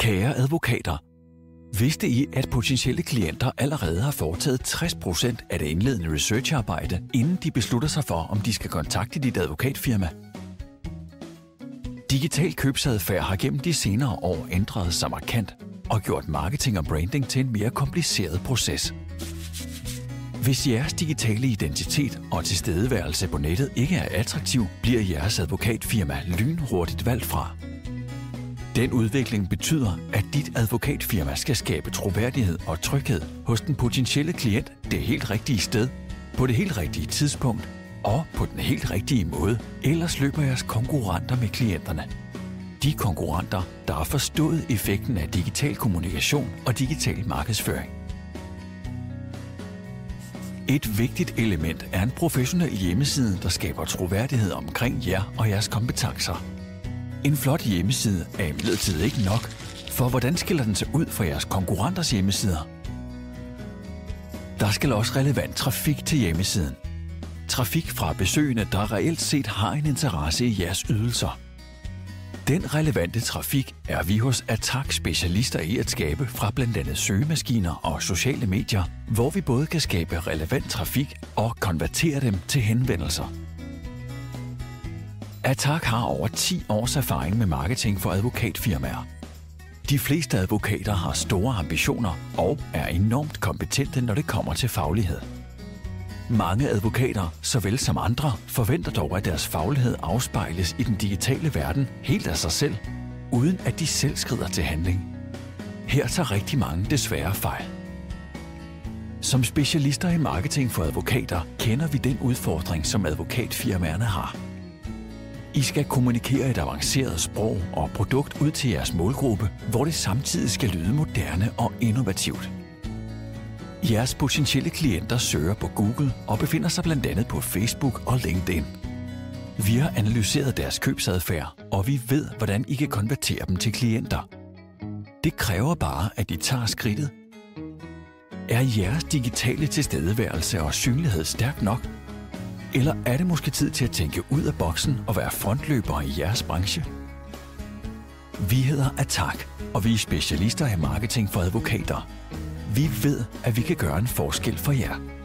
Kære advokater, vidste I, at potentielle klienter allerede har foretaget 60% af det indledende researcharbejde, inden de beslutter sig for, om de skal kontakte dit advokatfirma? Digital købsadfærd har gennem de senere år ændret sig markant og gjort marketing og branding til en mere kompliceret proces. Hvis jeres digitale identitet og tilstedeværelse på nettet ikke er attraktiv, bliver jeres advokatfirma lynhurtigt valgt fra. Den udvikling betyder, at dit advokatfirma skal skabe troværdighed og tryghed hos den potentielle klient det helt rigtige sted, på det helt rigtige tidspunkt og på den helt rigtige måde. Ellers løber jeres konkurrenter med klienterne. De konkurrenter, der har forstået effekten af digital kommunikation og digital markedsføring. Et vigtigt element er en professionel hjemmeside, der skaber troværdighed omkring jer og jeres kompetencer. En flot hjemmeside er imidlertid ikke nok, for hvordan skiller den sig ud fra jeres konkurrenters hjemmesider? Der skal også relevant trafik til hjemmesiden. Trafik fra besøgende, der reelt set har en interesse i jeres ydelser. Den relevante trafik er vi hos Attack specialister i at skabe fra blandt andet søgemaskiner og sociale medier, hvor vi både kan skabe relevant trafik og konvertere dem til henvendelser. Attack har over 10 års erfaring med marketing for advokatfirmaer. De fleste advokater har store ambitioner og er enormt kompetente, når det kommer til faglighed. Mange advokater, såvel som andre, forventer dog, at deres faglighed afspejles i den digitale verden helt af sig selv, uden at de selv skrider til handling. Her tager rigtig mange desværre fejl. Som specialister i marketing for advokater kender vi den udfordring, som advokatfirmaerne har – i skal kommunikere et avanceret sprog og produkt ud til jeres målgruppe, hvor det samtidig skal lyde moderne og innovativt. Jeres potentielle klienter søger på Google og befinder sig blandt andet på Facebook og LinkedIn. Vi har analyseret deres købsadfærd, og vi ved, hvordan I kan konvertere dem til klienter. Det kræver bare, at I tager skridtet. Er jeres digitale tilstedeværelse og synlighed stærk nok, eller er det måske tid til at tænke ud af boksen og være frontløber i jeres branche? Vi hedder Attack, og vi er specialister i marketing for advokater. Vi ved, at vi kan gøre en forskel for jer.